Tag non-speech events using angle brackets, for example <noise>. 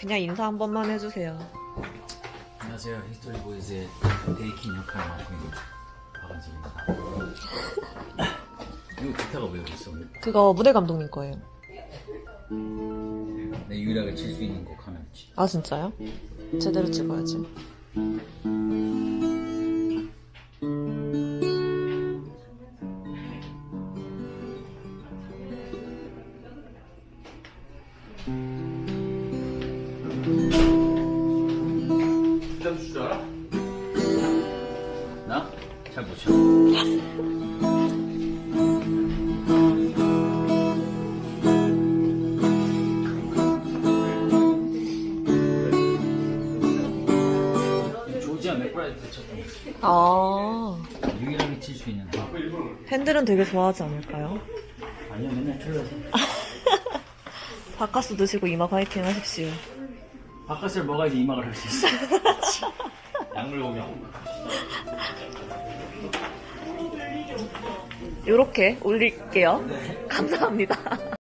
그냥 인사 한 번만 해주세요. 안녕하세요. 히스토리 보이즈의 데이킨 역할을 맡고 있는 박은석입니다. <laughs> 이거 기타가 왜 여기 있어? 그거 무대 감독님 거예요. 내 유일하게 칠 수 있는 곡 하나 있지. 아 진짜요? 제대로 찍어야지. 부담 줄줄 알아? 나? 잘 못 쳐. 조지아 맥브라이드 때 쳤던 거. 아 유일하게 칠 수 있는 곡. 팬들은 되게 좋아하지 않을까요? 아니요, 맨날 틀려서. <laughs> 바카스 드시고 이마 파이팅 하십시오. 바깥을 먹어야지 이막을 할수 있어. 약물 공격. 이렇게 올릴게요. 감사합니다.